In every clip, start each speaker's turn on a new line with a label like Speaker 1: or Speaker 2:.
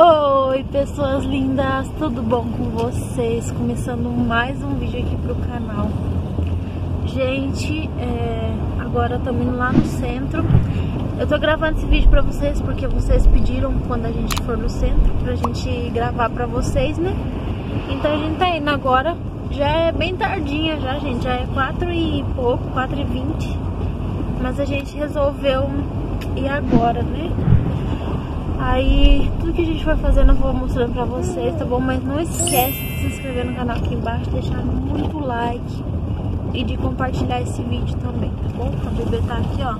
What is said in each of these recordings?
Speaker 1: Oi pessoas lindas, tudo bom com vocês? Começando mais um vídeo aqui pro canal Gente, é, agora estamos indo lá no centro Eu tô gravando esse vídeo pra vocês porque vocês pediram quando a gente for no centro Pra gente gravar pra vocês, né? Então a gente tá indo agora Já é bem tardinha já, gente Já é 4 e pouco, 4 e 20 Mas a gente resolveu ir agora, né? Aí, tudo que a gente vai fazendo eu vou mostrando pra vocês, tá bom? Mas não esquece de se inscrever no canal aqui embaixo, deixar muito like e de compartilhar esse vídeo também, tá bom? A bebê tá aqui, ó,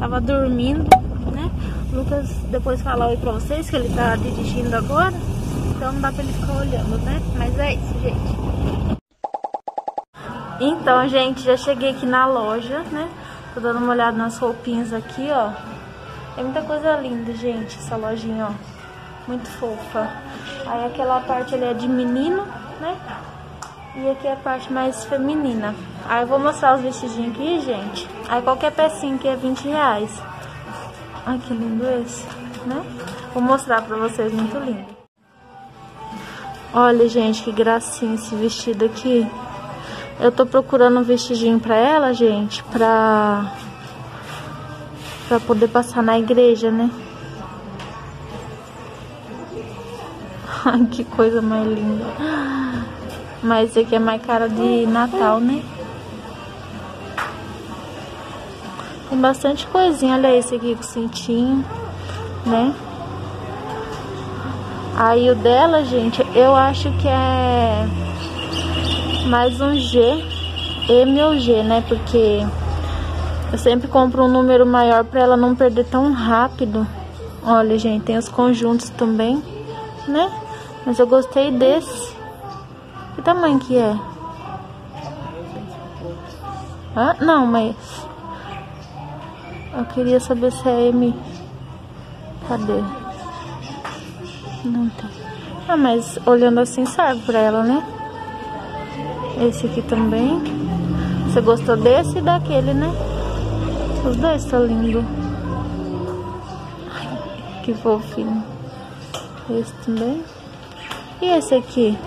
Speaker 1: tava dormindo, né? O Lucas depois fala oi pra vocês, que ele tá dirigindo agora, então não dá pra ele ficar olhando, né? Mas é isso, gente. Então, gente, já cheguei aqui na loja, né? Tô dando uma olhada nas roupinhas aqui, ó. É muita coisa linda, gente, essa lojinha, ó. Muito fofa. Aí aquela parte ali é de menino, né? E aqui é a parte mais feminina. Aí eu vou mostrar os vestidinhos aqui, gente. Aí qualquer pecinha aqui é 20 reais. Ai, que lindo esse, né? Vou mostrar pra vocês, muito lindo. Olha, gente, que gracinha esse vestido aqui. Eu tô procurando um vestidinho pra ela, gente, pra Pra poder passar na igreja, né? Que coisa mais linda. Mas esse aqui é mais cara de Natal, né? Tem bastante coisinha. Olha esse aqui com cintinho, né? Aí o dela, gente, eu acho que é mais um G, M ou G, né? Porque eu sempre compro um número maior para ela não perder tão rápido. Olha, gente, tem os conjuntos também, né? Mas eu gostei desse. Que tamanho que é? Ah, não, mas... Eu queria saber se é M... Cadê? Não tem. Ah, mas olhando assim serve pra ela, né? Esse aqui também. Você gostou desse e daquele, né? Os dois estão lindos. Que fofinho. Esse também. E esse aqui?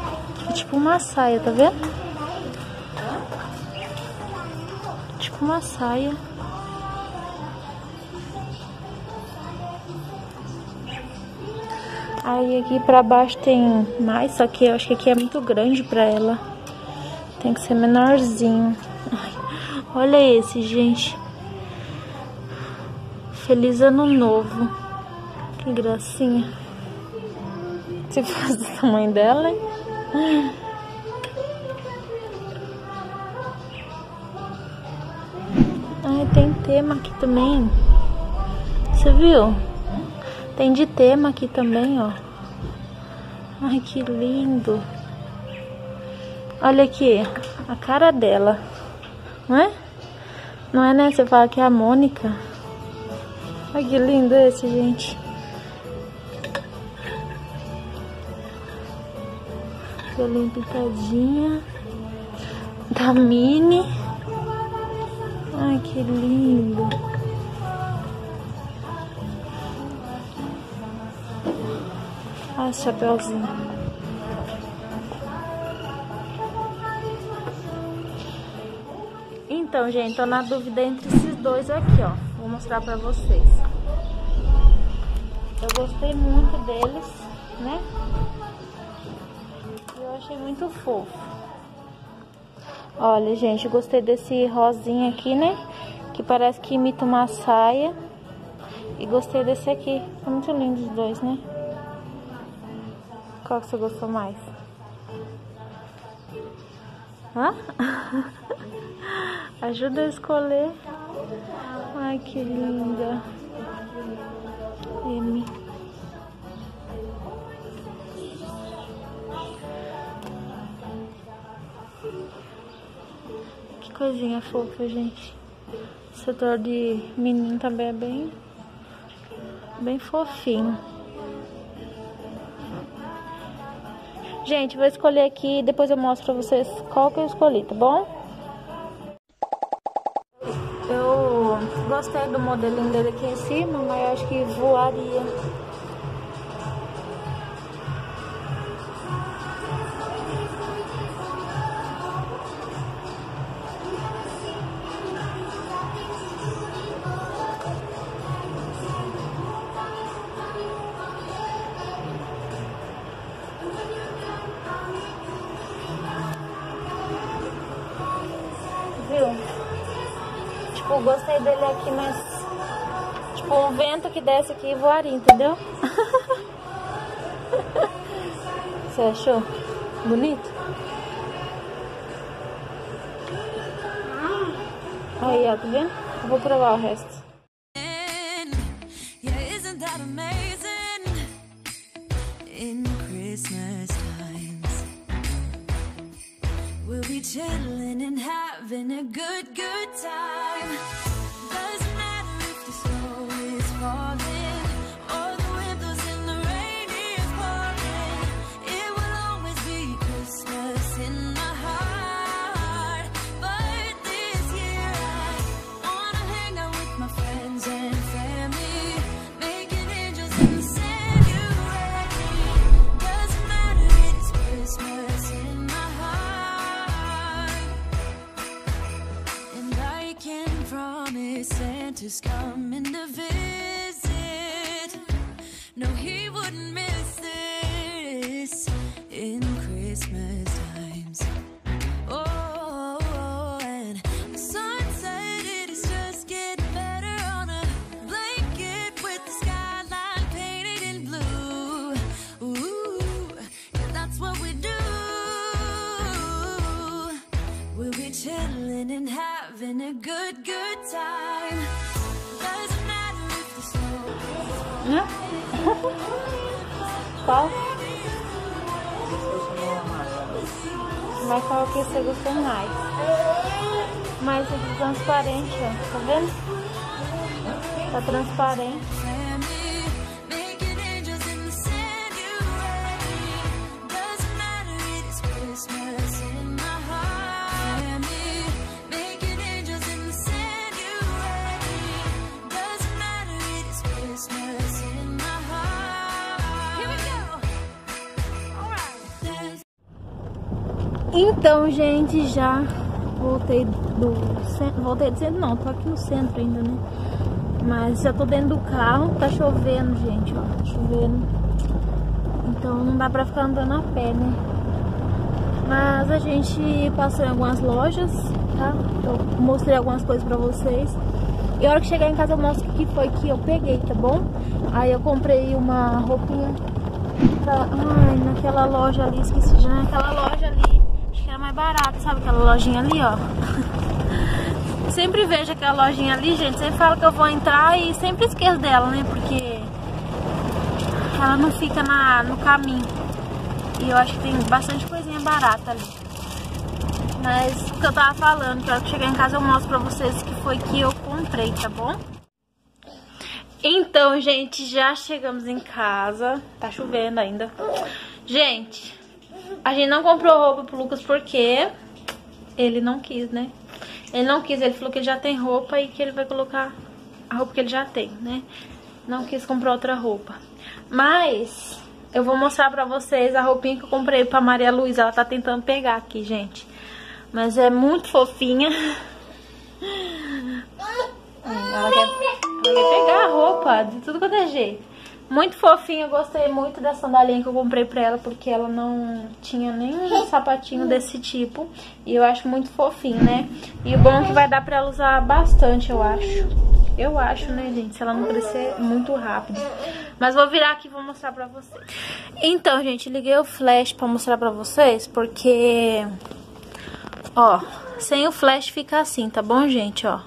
Speaker 1: É tipo uma saia, tá vendo? Tipo uma saia. Aí aqui pra baixo tem mais, só que eu acho que aqui é muito grande pra ela. Tem que ser menorzinho. Ai, olha esse, gente. Feliz ano novo. Que gracinha. Se fosse do tamanho dela, hein? Ai, tem tema aqui também. Você viu? Tem de tema aqui também, ó. Ai, que lindo. Olha aqui, a cara dela. Não é? Não é, né? Você fala que é a Mônica. Olha que lindo esse, gente. Galinha pintadinha. Da Mini. Ai, que lindo. Olha esse chapéuzinho. Então, gente, tô na dúvida entre esses dois aqui, ó. Vou mostrar pra vocês. Eu gostei muito deles, né? Eu achei muito fofo. Olha, gente, gostei desse rosinha aqui, né? Que parece que imita uma saia. E gostei desse aqui. Tá muito lindo os dois, né? Qual que você gostou mais? Hã? Ajuda a escolher. Ai, que linda. M. Que coisinha fofa, gente. O setor de menino também é bem, bem fofinho. Gente, vou escolher aqui e depois eu mostro pra vocês qual que eu escolhi, tá bom? Gostei do modelinho dele aqui em cima, mas acho que voaria. Eu gostei dele aqui, mas... Tipo, um vento que desce aqui voaria, entendeu? Você achou bonito? Aí, ó, tá vendo? Eu vou provar o resto. To visit. No, he wouldn't miss in Christmas times. Oh, and sunset it is just getting better on a blanket with the skyline painted in blue. Ooh, that's what we do. We'll be chilling and having a good, good time. Hã? Qual? Vai qual que você gostou mais? Mais é transparente, ó. Tá vendo? Tá transparente. Então, gente, já voltei do centro. Voltei do centro, não, tô aqui no centro ainda, né? Mas já tô dentro do carro. Tá chovendo, gente, ó. Tá chovendo. Então não dá pra ficar andando a pé, né? Mas a gente passou em algumas lojas, tá? Eu mostrei algumas coisas pra vocês. E a hora que chegar em casa eu mostro o que foi que eu peguei, tá bom? Aí eu comprei uma roupinha pra... Ai, naquela loja ali, esqueci de... Naquela loja ali mais barato, sabe aquela lojinha ali, ó. sempre vejo aquela lojinha ali, gente, sempre falo que eu vou entrar e sempre esqueço dela, né, porque ela não fica na, no caminho. E eu acho que tem bastante coisinha barata ali. Mas o que eu tava falando, que que chegar em casa eu mostro pra vocês que foi que eu comprei, tá bom? Então, gente, já chegamos em casa. Tá chovendo ainda. Gente, a gente não comprou roupa pro Lucas porque ele não quis, né? Ele não quis, ele falou que ele já tem roupa e que ele vai colocar a roupa que ele já tem, né? Não quis comprar outra roupa. Mas eu vou mostrar pra vocês a roupinha que eu comprei pra Maria Luísa. Ela tá tentando pegar aqui, gente. Mas é muito fofinha. Ela quer, ela quer pegar a roupa de tudo quanto é jeito. Muito fofinha, eu gostei muito da sandalinha que eu comprei pra ela, porque ela não tinha nenhum sapatinho desse tipo. E eu acho muito fofinho, né? E o bom é que vai dar pra ela usar bastante, eu acho. Eu acho, né, gente? Se ela não crescer muito rápido. Mas vou virar aqui e vou mostrar pra vocês. Então, gente, liguei o flash pra mostrar pra vocês, porque... Ó, sem o flash fica assim, tá bom, gente? Ó.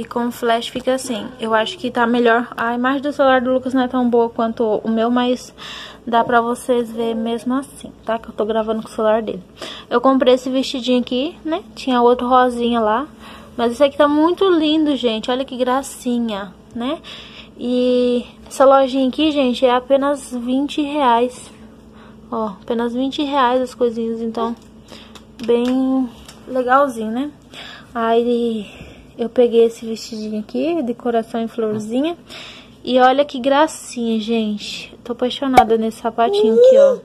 Speaker 1: E com o flash fica assim. Eu acho que tá melhor. A imagem do celular do Lucas não é tão boa quanto o meu, mas dá pra vocês ver mesmo assim, tá? Que eu tô gravando com o celular dele. Eu comprei esse vestidinho aqui, né? Tinha outro rosinha lá. Mas esse aqui tá muito lindo, gente. Olha que gracinha, né? E essa lojinha aqui, gente, é apenas 20 reais. Ó, apenas 20 reais as coisinhas, então bem legalzinho, né? Aí eu peguei esse vestidinho aqui, decoração em florzinha. E olha que gracinha, gente. Tô apaixonada nesse sapatinho aqui, ó.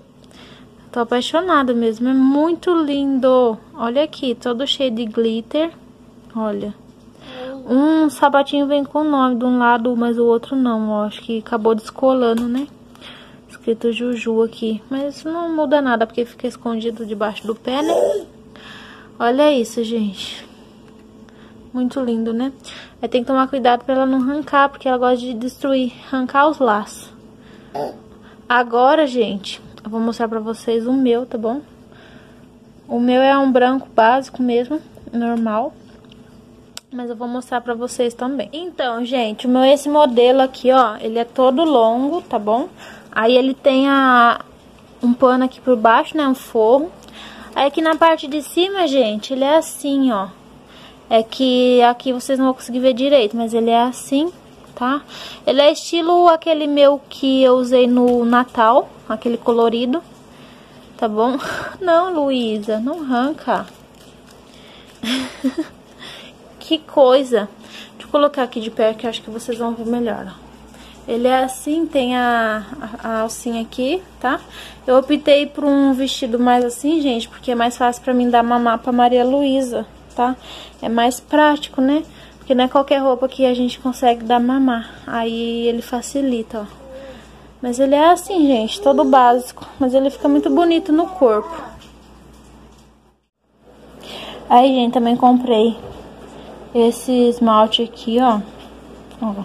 Speaker 1: Tô apaixonada mesmo, é muito lindo. Olha aqui, todo cheio de glitter. Olha. Um sapatinho vem com o nome de um lado, mas o outro não. Ó, acho que acabou descolando, né? Escrito Juju aqui. Mas não muda nada, porque fica escondido debaixo do pé, né? Olha isso, gente. Muito lindo, né? Aí tem que tomar cuidado pra ela não arrancar, porque ela gosta de destruir, arrancar os laços. Agora, gente, eu vou mostrar pra vocês o meu, tá bom? O meu é um branco básico mesmo, normal. Mas eu vou mostrar pra vocês também. Então, gente, o meu esse modelo aqui, ó, ele é todo longo, tá bom? Aí ele tem a, um pano aqui por baixo, né, um forro. Aí aqui na parte de cima, gente, ele é assim, ó. É que aqui vocês não vão conseguir ver direito, mas ele é assim, tá? Ele é estilo aquele meu que eu usei no Natal, aquele colorido, tá bom? Não, Luísa, não arranca. que coisa. Deixa eu colocar aqui de perto que acho que vocês vão ver melhor, ó. Ele é assim, tem a, a, a, alcinha aqui, tá? Eu optei por um vestido mais assim, gente, porque é mais fácil pra mim dar mamar pra Maria Luísa, tá? É mais prático, né? Porque não é qualquer roupa que a gente consegue dar mamar. Aí ele facilita, ó. Mas ele é assim, gente, todo básico. Mas ele fica muito bonito no corpo. Aí, gente, também comprei esse esmalte aqui, ó. Ó,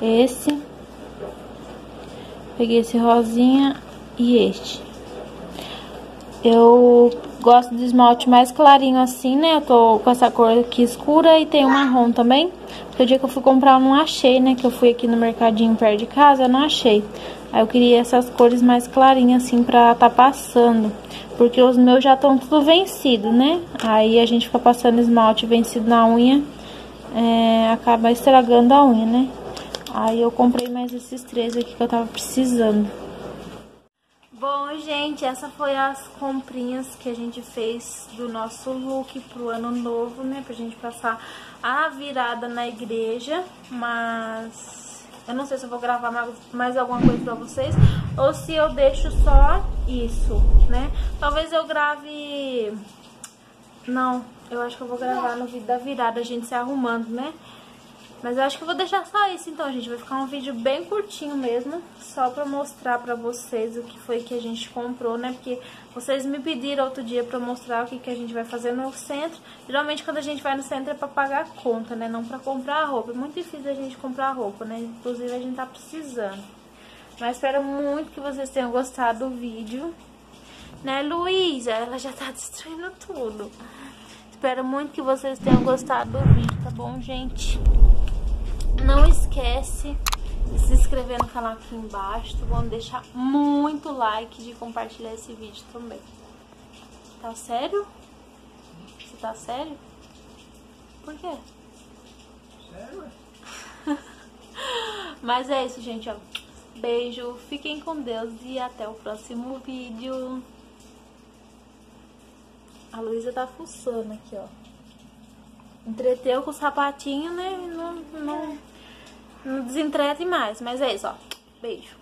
Speaker 1: esse. Peguei esse rosinha e este. Eu gosto de esmalte mais clarinho assim, né? Eu tô com essa cor aqui escura e tem o marrom também. Porque o dia que eu fui comprar eu não achei, né? Que eu fui aqui no mercadinho perto de casa, eu não achei. Aí eu queria essas cores mais clarinhas assim pra tá passando. Porque os meus já estão tudo vencidos, né? Aí a gente fica passando esmalte vencido na unha, é, acaba estragando a unha, né? Aí eu comprei mais esses três aqui que eu tava precisando. Bom, gente, essa foi as comprinhas que a gente fez do nosso look pro ano novo, né? Pra gente passar a virada na igreja, mas eu não sei se eu vou gravar mais, mais alguma coisa pra vocês ou se eu deixo só isso, né? Talvez eu grave... Não, eu acho que eu vou gravar no vídeo da virada, a gente se arrumando, né? Mas eu acho que eu vou deixar só isso então, gente. Vai ficar um vídeo bem curtinho mesmo, só pra mostrar pra vocês o que foi que a gente comprou, né? Porque vocês me pediram outro dia pra mostrar o que, que a gente vai fazer no centro. Geralmente quando a gente vai no centro é pra pagar a conta, né? Não pra comprar roupa. É muito difícil a gente comprar roupa, né? Inclusive a gente tá precisando. Mas espero muito que vocês tenham gostado do vídeo. Né, Luísa? Ela já tá destruindo tudo. Espero muito que vocês tenham gostado do vídeo, tá bom, gente? Não esquece de se inscrever no canal aqui embaixo, tá bom? Deixar muito like de compartilhar esse vídeo também. Tá sério? Você tá sério? Por quê? Sério? Mas é isso, gente, ó. Beijo, fiquem com Deus e até o próximo vídeo. A Luísa tá fuçando aqui, ó. Entreteu com o sapatinho, né? Não, não, não desentrete mais. Mas é isso, ó. Beijo.